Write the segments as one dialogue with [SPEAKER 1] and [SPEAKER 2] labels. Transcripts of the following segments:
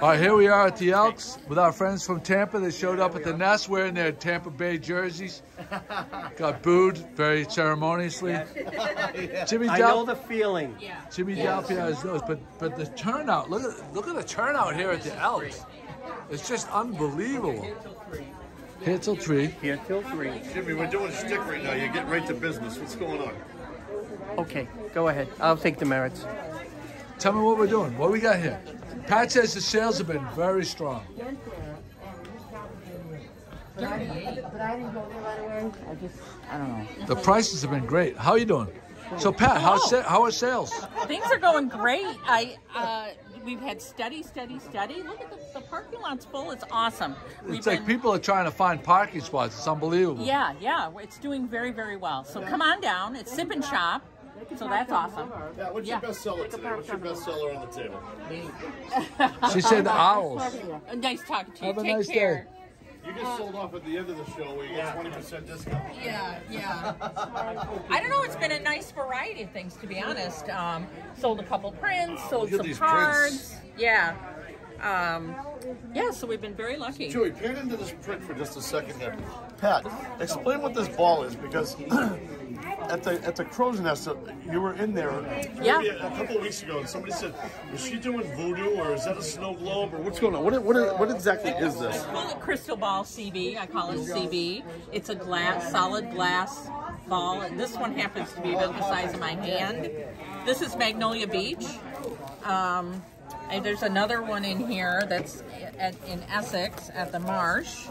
[SPEAKER 1] All right, here we are at the Elks with our friends from Tampa. They showed up at the Nest wearing their Tampa Bay jerseys. Got booed very ceremoniously. Jimmy
[SPEAKER 2] I know the feeling.
[SPEAKER 1] Jimmy Dalpiaz has those, but but the turnout. Look at look at the turnout here at the Elks. It's just unbelievable. Here till three.
[SPEAKER 2] Here till three.
[SPEAKER 3] Jimmy, we're doing stick right now. You're getting right to business. What's going on?
[SPEAKER 2] Okay, go ahead. I'll take the merits.
[SPEAKER 1] Tell me what we're doing. What we got here? Pat says the sales have been very strong.
[SPEAKER 4] But I didn't go there right away. I just, I don't know.
[SPEAKER 1] The prices have been great. How are you doing? So Pat, how's sa- how are sales?
[SPEAKER 5] Things are going great. I uh, we've had steady, steady, steady. Look at the, the parking lot's full. It's awesome. We've
[SPEAKER 1] It's like
[SPEAKER 5] been-
[SPEAKER 1] people are trying to find parking spots. It's unbelievable.
[SPEAKER 5] Yeah, yeah. It's doing very, very well. So come on down. It's Sip and Shop. So that's awesome.
[SPEAKER 3] Yeah, what's
[SPEAKER 5] Yeah.
[SPEAKER 3] your best seller today? What's your best seller on the table?
[SPEAKER 1] She said the owls.
[SPEAKER 5] Nice talking to you.
[SPEAKER 1] Have a
[SPEAKER 5] Take
[SPEAKER 1] nice day.
[SPEAKER 5] care.
[SPEAKER 3] You get sold off at the end of the show where you get 20% discount.
[SPEAKER 5] Yeah, yeah. I don't know. It's been a nice variety of things, to be honest. Um, sold a couple prints, sold some cards.
[SPEAKER 3] prints.
[SPEAKER 5] Yeah. Um, yeah, so we've been very lucky.
[SPEAKER 3] Joey, pan into this print for just a second here. Pat, explain what this ball is because at the at the crow's nest, uh, you were in there
[SPEAKER 5] Yeah.
[SPEAKER 3] a couple of weeks ago, and somebody said, "Is she doing voodoo, or is that a snow globe, or what's going on? What what, what exactly is this?"
[SPEAKER 5] I call it crystal ball CB. I call it CB. It's a glass, solid glass ball. And this one happens to be about the size of my hand. This is Magnolia Beach. Um, and there's another one in here that's at, in Essex at the Marsh.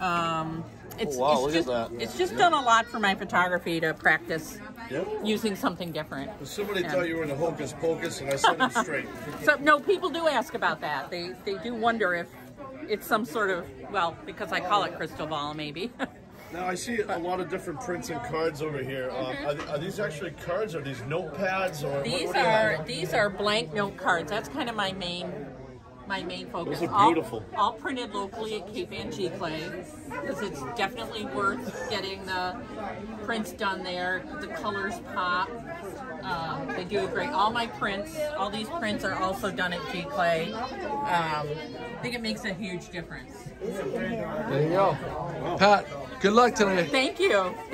[SPEAKER 5] Um, it's,
[SPEAKER 3] Oh, wow,
[SPEAKER 5] it's
[SPEAKER 3] look at
[SPEAKER 5] just,
[SPEAKER 3] that.
[SPEAKER 5] It's just done a lot for my photography to practice
[SPEAKER 3] Yep.
[SPEAKER 5] using something different.
[SPEAKER 3] Somebody tell you were in a hocus pocus, and I set them straight.
[SPEAKER 5] So no, people do ask about that. They they do wonder if it's some sort of well, because I call it crystal ball, maybe.
[SPEAKER 3] Now I see a lot of different prints and cards over here. Uh, are, th- are these actually cards? Are these notepads? Or
[SPEAKER 5] these
[SPEAKER 3] what do you
[SPEAKER 5] are these are blank note cards. That's kind of my main my main focus.
[SPEAKER 3] Those are
[SPEAKER 5] All-
[SPEAKER 3] beautiful.
[SPEAKER 5] All, printed locally at Cape Ann Giclee because it's definitely worth getting the prints done there. The colors pop. Um, they do a great. All my prints, all these prints are also done at Giclee. Um, I think it makes a huge difference.
[SPEAKER 1] There you go. Pat, good luck today.
[SPEAKER 5] Thank you. Thank